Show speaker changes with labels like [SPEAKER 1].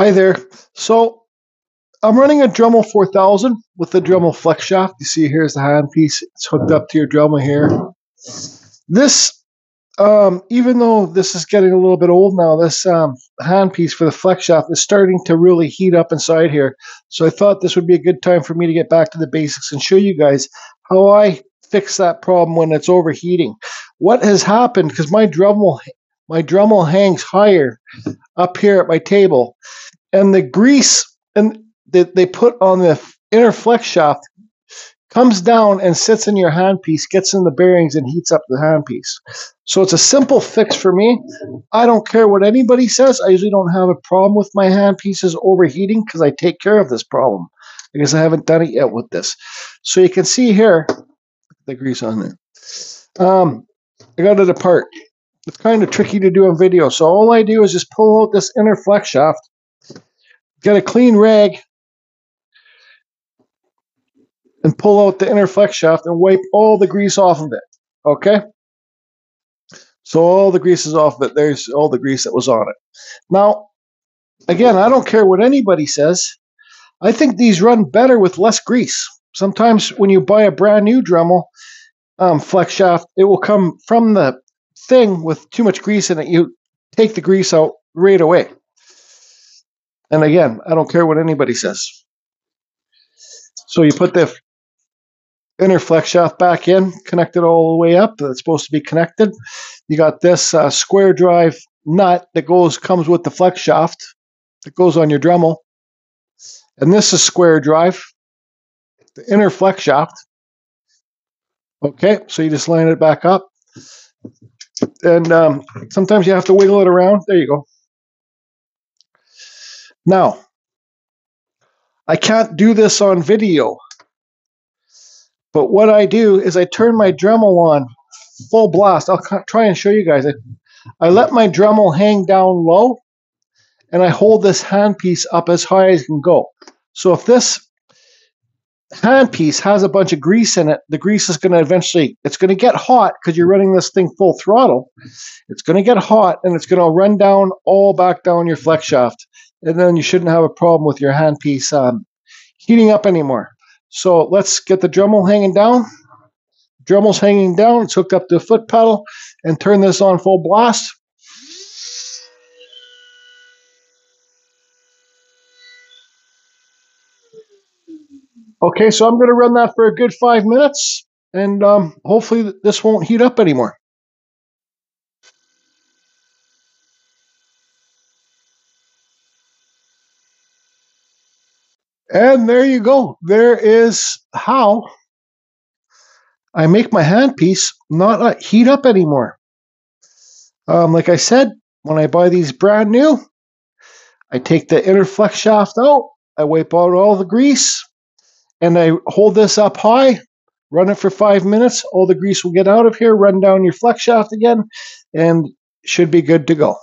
[SPEAKER 1] Hi there. So I'm running a Dremel 4000 with the Dremel flex shaft. You see here's the handpiece. It's hooked up to your Dremel here. This, um, even though this is getting a little bit old now, this um, handpiece for the flex shaft is starting to really heat up inside here. So I thought this would be a good time for me to get back to the basics and show you guys how I fix that problem when it's overheating. What has happened, because my Dremel my Dremel hangs higher up here at my table, and the grease and that they put on the inner flex shaft comes down and sits in your handpiece, gets in the bearings, and heats up the handpiece. So it's a simple fix for me. I don't care what anybody says. I usually don't have a problem with my handpieces overheating because I take care of this problem because I haven't done it yet with this. So you can see here the grease on there. Um, I got it apart. It's kind of tricky to do on video. So all I do is just pull out this inner flex shaft, get a clean rag, and pull out the inner flex shaft and wipe all the grease off of it. Okay? So all the grease is off of it. There's all the grease that was on it. Now, again, I don't care what anybody says. I think these run better with less grease. Sometimes when you buy a brand new Dremel um, flex shaft, it will come from the thing with too much grease in it, you take the grease out right away. And again, I don't care what anybody says. So you put the inner flex shaft back in, connect it all the way up. That's supposed to be connected. You got this uh, square drive nut that goes comes with the flex shaft that goes on your Dremel. And this is square drive, the inner flex shaft. Okay, so you just line it back up and um, sometimes you have to wiggle it around. There you go. Now, I can't do this on video, but what I do is I turn my Dremel on full blast. I'll try and show you guys. I, I let my Dremel hang down low, and I hold this handpiece up as high as I can go. So if this handpiece has a bunch of grease in it, the grease is going to eventually, it's going to get hot because you're running this thing full throttle. It's going to get hot and it's going to run down all back down your flex shaft. And then you shouldn't have a problem with your handpiece um, heating up anymore. So let's get the Dremel hanging down. Dremel's hanging down. It's hooked up to a foot pedal and turn this on full blast. Okay, so I'm going to run that for a good five minutes, and um, hopefully this won't heat up anymore. And there you go. There is how I make my handpiece not uh, heat up anymore. Um, like I said, when I buy these brand new, I take the inner flex shaft out, I wipe out all the grease, and I hold this up high, run it for five minutes. All the grease will get out of here, run down your flex shaft again, and should be good to go.